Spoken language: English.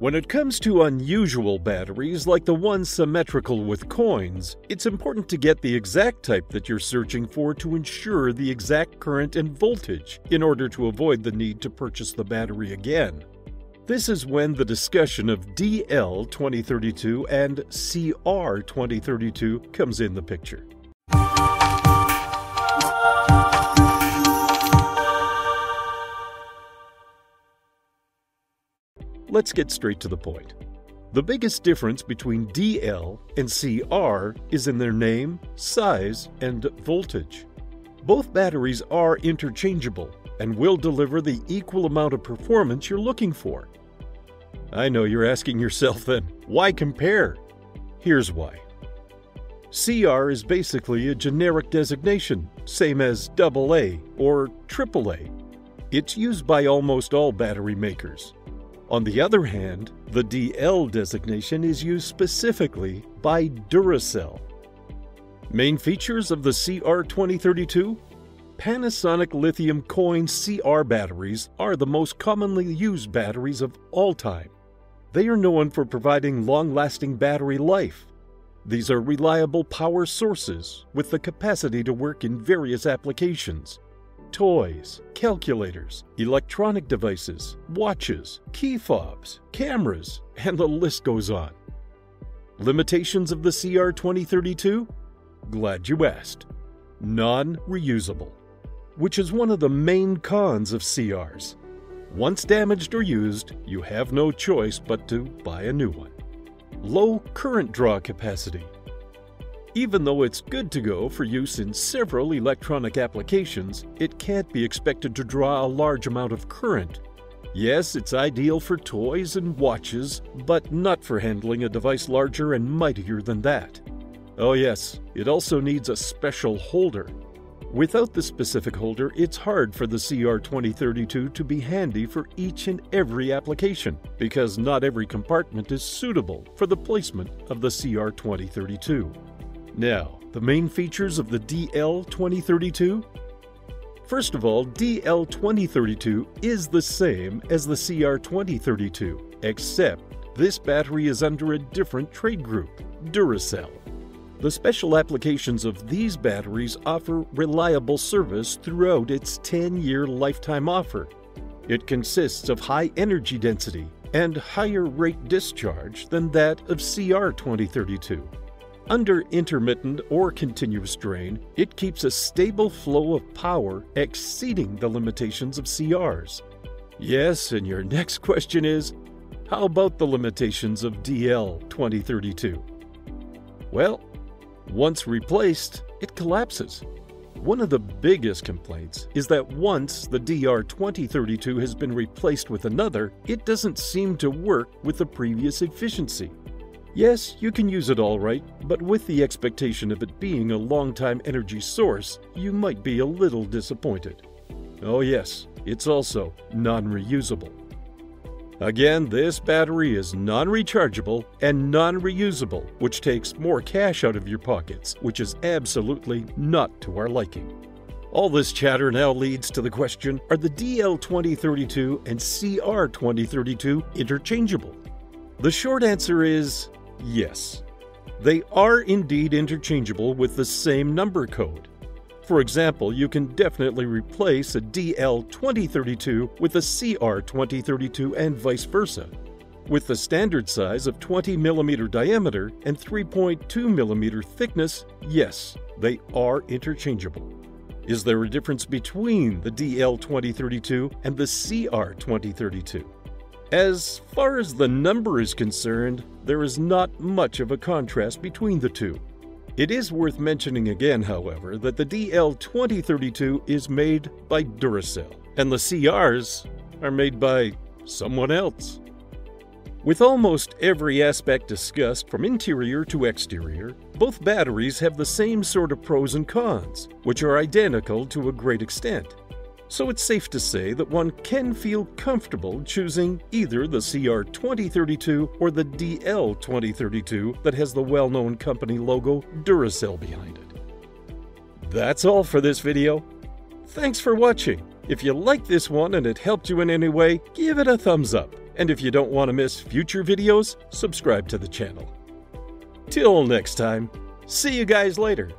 When it comes to unusual batteries like the one symmetrical with coins, it's important to get the exact type that you're searching for to ensure the exact current and voltage in order to avoid the need to purchase the battery again. This is when the discussion of DL 2032 and CR 2032 comes in the picture. Let's get straight to the point. The biggest difference between DL and CR is in their name, size, and voltage. Both batteries are interchangeable and will deliver the equal amount of performance you're looking for. I know you're asking yourself then, why compare? Here's why. CR is basically a generic designation, same as AA or AAA. It's used by almost all battery makers. On the other hand, the DL designation is used specifically by Duracell. Main features of the CR2032 Panasonic lithium coin CR batteries are the most commonly used batteries of all time. They are known for providing long lasting battery life. These are reliable power sources with the capacity to work in various applications toys, calculators, electronic devices, watches, key fobs, cameras, and the list goes on. Limitations of the CR2032? Glad you asked. Non reusable, which is one of the main cons of CRs. Once damaged or used, you have no choice but to buy a new one. Low current draw capacity. Even though it's good to go for use in several electronic applications, it can't be expected to draw a large amount of current. Yes, it's ideal for toys and watches, but not for handling a device larger and mightier than that. Oh yes, it also needs a special holder. Without the specific holder, it's hard for the CR2032 to be handy for each and every application, because not every compartment is suitable for the placement of the CR2032. Now, the main features of the DL2032? First of all, DL2032 is the same as the CR2032, except this battery is under a different trade group, Duracell. The special applications of these batteries offer reliable service throughout its 10 year lifetime offer. It consists of high energy density and higher rate discharge than that of CR2032. Under intermittent or continuous drain, it keeps a stable flow of power exceeding the limitations of CRs. Yes, and your next question is how about the limitations of DL 2032? Well, once replaced, it collapses. One of the biggest complaints is that once the DR 2032 has been replaced with another, it doesn't seem to work with the previous efficiency. Yes, you can use it all right, but with the expectation of it being a long-time energy source, you might be a little disappointed. Oh yes, it's also non-reusable. Again, this battery is non-rechargeable and non-reusable, which takes more cash out of your pockets, which is absolutely not to our liking. All this chatter now leads to the question, are the DL2032 and CR2032 interchangeable? The short answer is Yes, they are indeed interchangeable with the same number code. For example, you can definitely replace a DL2032 with a CR2032 and vice versa. With the standard size of 20mm diameter and 3.2mm thickness, yes, they are interchangeable. Is there a difference between the DL2032 and the CR2032? As far as the number is concerned, there is not much of a contrast between the two. It is worth mentioning again, however, that the DL2032 is made by Duracell, and the CRs are made by someone else. With almost every aspect discussed from interior to exterior, both batteries have the same sort of pros and cons, which are identical to a great extent so it's safe to say that one can feel comfortable choosing either the CR2032 or the DL2032 that has the well known company logo Duracell behind it. That's all for this video. Thanks for watching. If you like this one and it helped you in any way, give it a thumbs up And if you don't want to miss future videos, subscribe to the channel. Till next time, see you guys later.